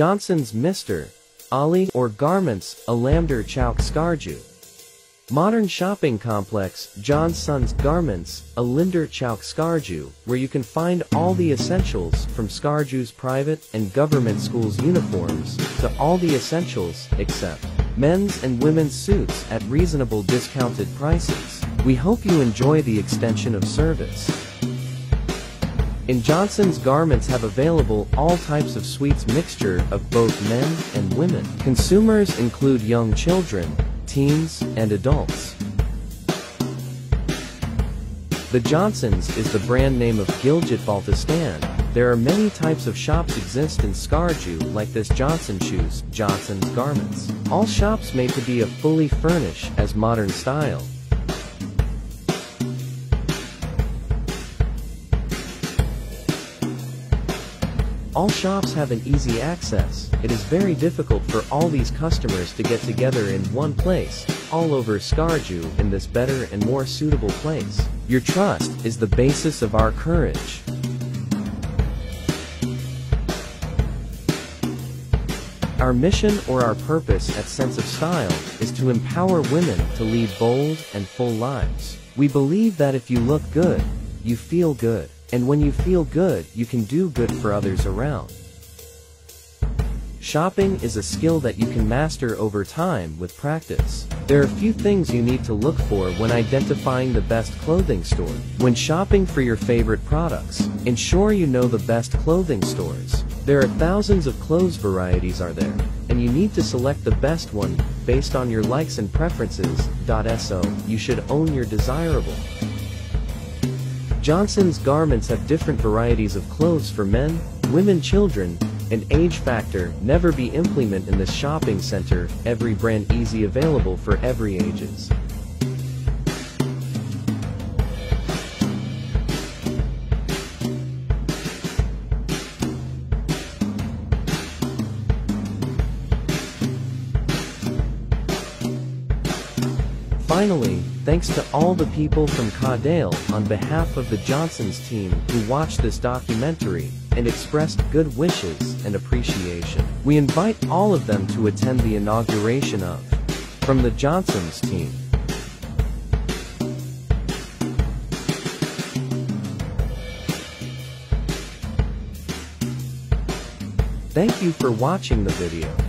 Johnson's Mr. Ali or Garments, Alamdar Chowk Skardu. Modern shopping complex, Johnson's Garments, Alamdar Chowk Skardu, where you can find all the essentials from Skardu's private and government schools uniforms to all the essentials except men's and women's suits at reasonable discounted prices. We hope you enjoy the extension of service. In Johnson's garments have available all types of sweets mixture of both men and women. Consumers include young children, teens, and adults. The Johnsons is the brand name of Gilgit Baltistan. There are many types of shops exist in Skardu like this Johnson Shoes, Johnson's Garments. All shops made to be a fully furnished as modern style. All shops have an easy access. It is very difficult for all these customers to get together in one place, all over Skardu in this better and more suitable place. Your trust is the basis of our courage. Our mission or our purpose at Sense of Style is to empower women to lead bold and full lives. We believe that if you look good, you feel good. And when you feel good, you can do good for others around. Shopping is a skill that you can master over time with practice. There are a few things you need to look for when identifying the best clothing store. When shopping for your favorite products, ensure you know the best clothing stores. There are thousands of clothes varieties are there, and you need to select the best one based on your likes and preferences. So, you should own your desirable. Johnson's garments have different varieties of clothes for men, women children, and age factor never be implement in this shopping center, every brand easy available for every ages. Finally, thanks to all the people from Kadale on behalf of the Johnsons team who watched this documentary and expressed good wishes and appreciation. We invite all of them to attend the inauguration of from the Johnsons team. Thank you for watching the video.